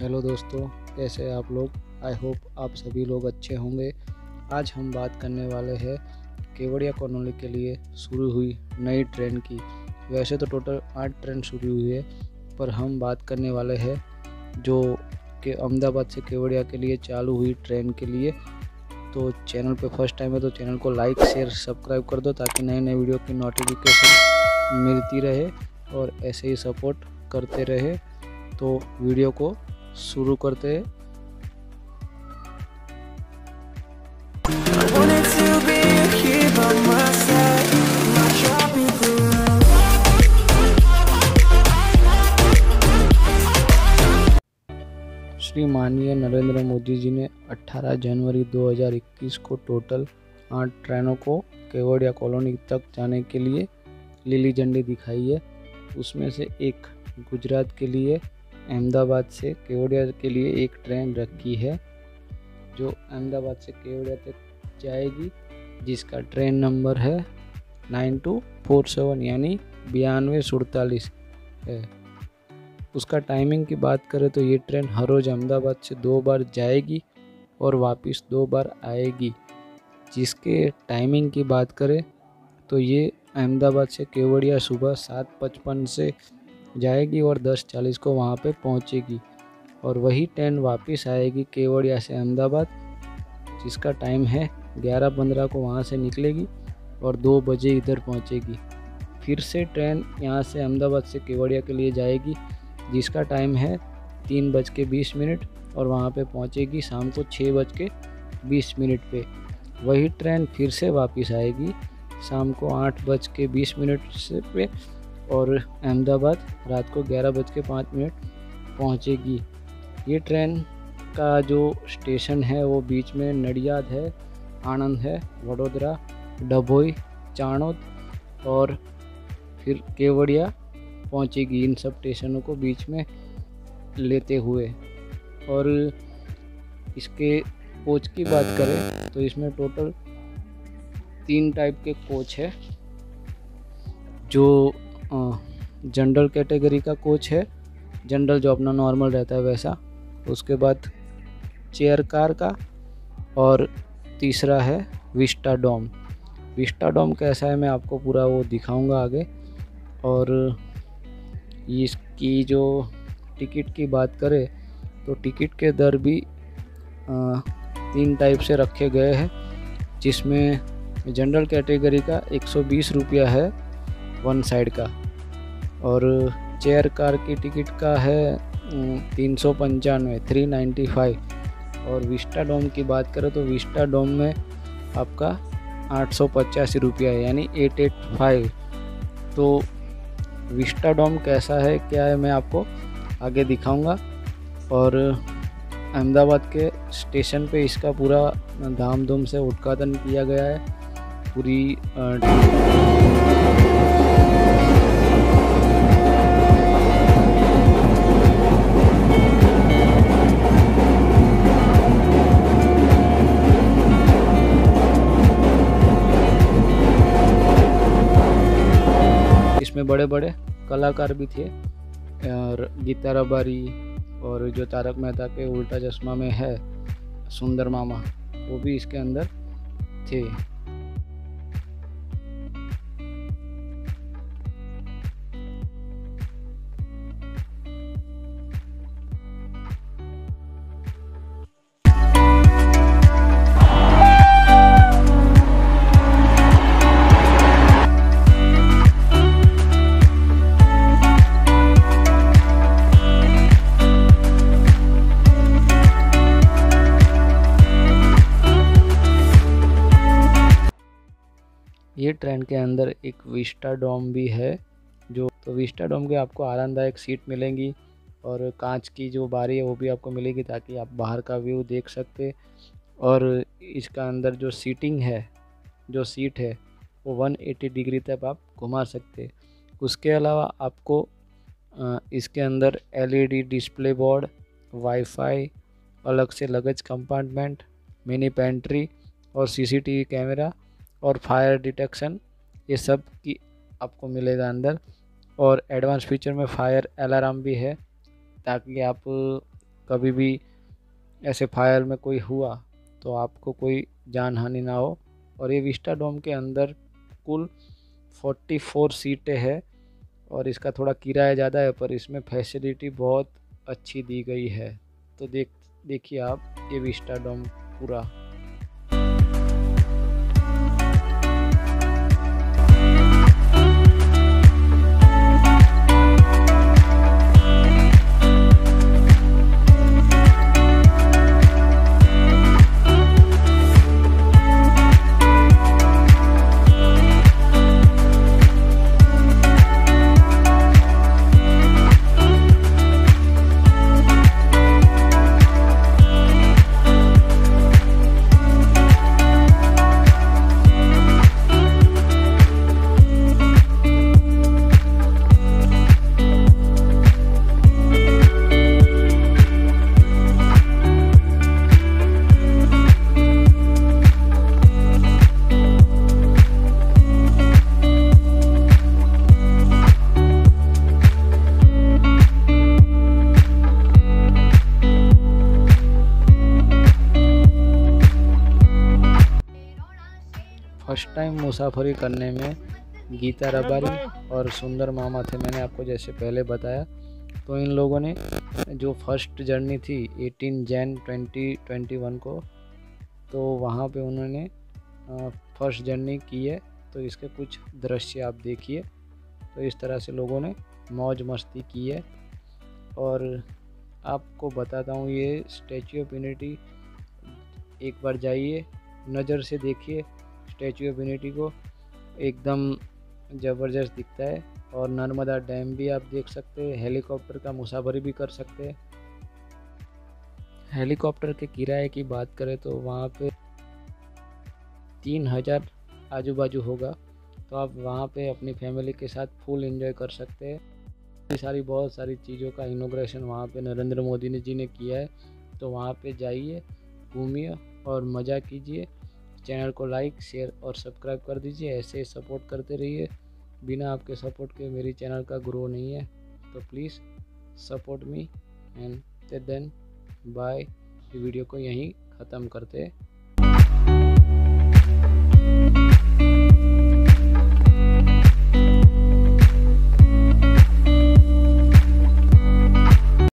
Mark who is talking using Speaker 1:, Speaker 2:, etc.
Speaker 1: Hello दोस्तों, कैसे आप लोग? आई होप आप सभी लोग अच्छे होंगे। आज हम बात करने वाले हैं केवड़िया कॉलोनी के लिए शुरू हुई नई ट्रेन की। वैसे तो टोटल आठ ट्रेन शुरू हुई है, पर हम बात करने वाले हैं जो कि अहमदाबाद से केवड़िया के लिए चालू हुई ट्रेन के लिए। तो चैनल पे फ़र्स्ट टाइम है तो चैनल को लाइक, शेयर, सब्सक्राइब कर दो ताकि नए नए वीडियो की नोटिफिकेशन मिलती रहे और ऐसे ही सपोर्ट करते रहे। तो वीडियो को शुरू करते हैं. श्री माननीय नरेंद्र मोदी जी ने 18 जनवरी 2021 को टोटल आठ ट्रेनों को केवड़िया कॉलोनी तक जाने के लिए लीली झंडी दिखाई है उसमें से एक गुजरात के लिए अहमदाबाद से केवड़िया के लिए एक ट्रेन रखी है, जो अहमदाबाद से केवड़िया तक जाएगी, जिसका ट्रेन नंबर है नाइन टू फोर सेवन, यानी बयानवे सुड़तालीस है। उसका टाइमिंग की बात करें तो ये ट्रेन हर रोज़ अहमदाबाद से दो बार जाएगी और वापस दो बार आएगी। जिसके टाइमिंग की बात करें तो ये अहमदाबाद से केवड़िया सुबह सात पचपन से जाएगी और दस चालीस को वहाँ पे पहुँचेगी। और वही ट्रेन वापस आएगी केवड़िया से अहमदाबाद, जिसका टाइम है ग्यारह पंद्रह को वहाँ से निकलेगी और दो बजे इधर पहुँचेगी। फिर से ट्रेन यहाँ से अहमदाबाद से केवड़िया के लिए जाएगी, जिसका टाइम है तीन बज के बीस मिनट और वहाँ पे पहुँचेगी शाम को छः बज के बीस मिनट पे। वही ट्रेन फिर से वापस आएगी शाम को आठ बज के बीस मिनट से पे और अहमदाबाद रात को ग्यारह बज के पाँच मिनट पहुँचेगी। ये ट्रेन का जो स्टेशन है, वो बीच में नडियाद है, आनंद है, वडोदरा डभोई चाणोद और फिर केवड़िया पहुंचेगी इन सब स्टेशनों को बीच में लेते हुए। और इसके कोच की बात करें तो इसमें टोटल तीन टाइप के कोच है, जो जनरल कैटेगरी का कोच है। जनरल जो अपना नॉर्मल रहता है वैसा। उसके बाद चेयर कार का और तीसरा है विस्टा डोम। विस्टा डोम कैसा है मैं आपको पूरा वो दिखाऊँगा आगे। और इसकी जो टिकट की बात करें तो टिकट के दर भी तीन टाइप से रखे गए हैं। जिसमें जनरल कैटेगरी का 120 रुपया है वन साइड का। और चेयर कार की टिकट का है तीन सौ पंचानवे, थ्री नाइन्टी फाइव। और विस्टा डोम की बात करें तो विस्टा डोम में आपका आठ सौ पचासी रुपया है, यानी एट एट फाइव। तो विस्टा डोम कैसा है, क्या है, मैं आपको आगे दिखाऊँगा। और अहमदाबाद के स्टेशन पे इसका पूरा धाम धूम से उद्घाटन किया गया है, पूरी इसमें बड़े बड़े कलाकार भी थे, और गीता रबारी और जो तारक मेहता के उल्टा चश्मा में है सुंदर मामा, वो भी इसके अंदर थे। ये ट्रेन के अंदर एक विस्टा डोम भी है, जो तो विस्टा डोम के आपको आरामदायक सीट मिलेंगी और कांच की जो बारी है वो भी आपको मिलेगी ताकि आप बाहर का व्यू देख सकते। और इसका अंदर जो सीटिंग है, जो सीट है, वो 180 डिग्री तक आप घुमा सकते। उसके अलावा आपको इसके अंदर एलईडी डिस्प्ले बोर्ड वाईफाई अलग से लगेज कंपार्टमेंट मिनी पेंट्री और सीसीटीवी कैमरा और फायर डिटेक्शन ये सब की आपको मिलेगा अंदर। और एडवांस फीचर में फायर अलार्म भी है, ताकि आप, कभी भी ऐसे फायर में कोई हुआ तो आपको कोई जान हानि ना हो। और ये विस्टा डोम के अंदर कुल 44 सीटें हैं, और इसका थोड़ा किराया ज़्यादा है, पर इसमें फैसिलिटी बहुत अच्छी दी गई है। तो देख, देखिए आप, ये विस्टा डोम पूरा। फ़र्स्ट टाइम मुसाफरी करने में गीता रबारी और सुंदर मामा थे, मैंने आपको जैसे पहले बताया। तो इन लोगों ने जो फ़र्स्ट जर्नी थी 18 जैन 2021 को तो वहाँ पे उन्होंने फ़र्स्ट जर्नी की है। तो इसके कुछ दृश्य आप देखिए। तो इस तरह से लोगों ने मौज मस्ती की है। और आपको बताता हूँ, ये स्टैचू ऑफ़ यूनिटी एक बार जाइए, नज़र से देखिए। स्टैचू ऑफ़ यूनिटी को एकदम ज़बरदस्त दिखता है। और नर्मदा डैम भी आप देख सकते हैं, हेलीकॉप्टर का मुसाफरी भी कर सकते हैं। हेलीकॉप्टर के किराए की बात करें तो वहाँ पे तीन हज़ार आजू बाजू होगा तो आप वहाँ पे अपनी फैमिली के साथ फुल एंजॉय कर सकते हैं। ये सारी बहुत सारी चीज़ों का इनोग्रेशन वहाँ पे नरेंद्र मोदी ने जी ने किया है तो वहाँ पे जाइए, घूमिए और मज़ा कीजिए। चैनल को लाइक, शेयर और सब्सक्राइब कर दीजिए। ऐसे सपोर्ट करते रहिए। बिना आपके सपोर्ट के मेरी चैनल का ग्रो नहीं है। तो please support me and then bye video को यहीं ख़त्म करते